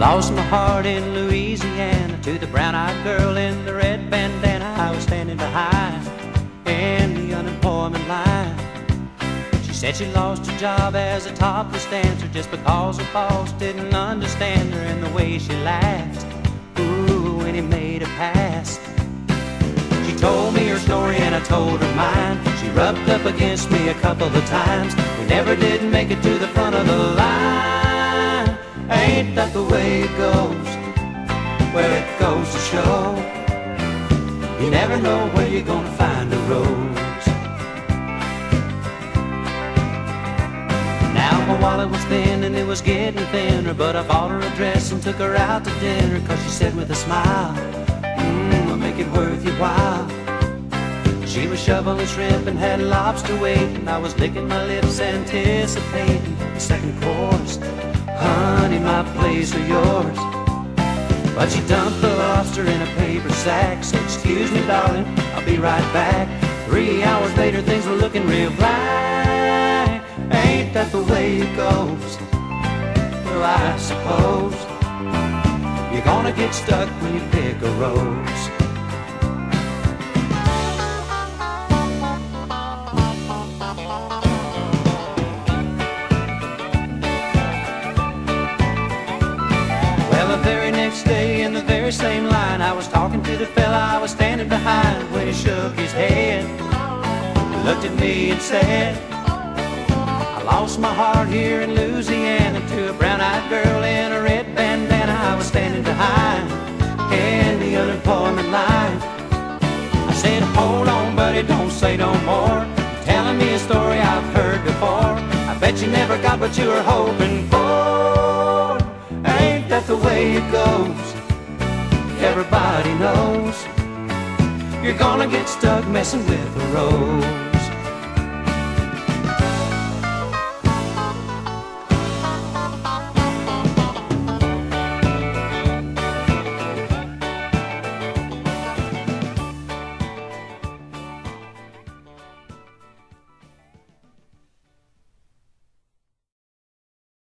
Lost my heart in Louisiana to the brown-eyed girl in the red bandana. I was standing behind in the unemployment line. She said she lost her job as a topless dancer just because her boss didn't understand her and the way she laughed. Ooh, when he made a pass. She told me her story and I told her mine. She rubbed up against me a couple of times. We never did make it to the front of the line. Ain't that the way it goes? Well, it goes to show you never know where you're gonna find a rose. Now my wallet was thin and it was getting thinner, but I bought her a dress and took her out to dinner. Cause she said with a smile, mmm, I'll make it worth your while. She was shoveling shrimp and had lobster waiting. I was licking my lips, anticipating the second course honey, my place or yours. But she dumped the lobster in a paper sack. So excuse me, darling, I'll be right back. Three hours later, things were looking real black. Ain't that the way it goes? Well, I suppose you're gonna get stuck when you pick a rose. Very same line. I was talking to the fella I was standing behind when he shook his head. He looked at me and said, I lost my heart here in Louisiana to a brown-eyed girl in a red bandana. I was standing behind in the unemployment line. I said, hold on, buddy, don't say no more. telling me a story I've heard before. I bet you never got what you were hoping for. You're gonna get stuck messing with a rose.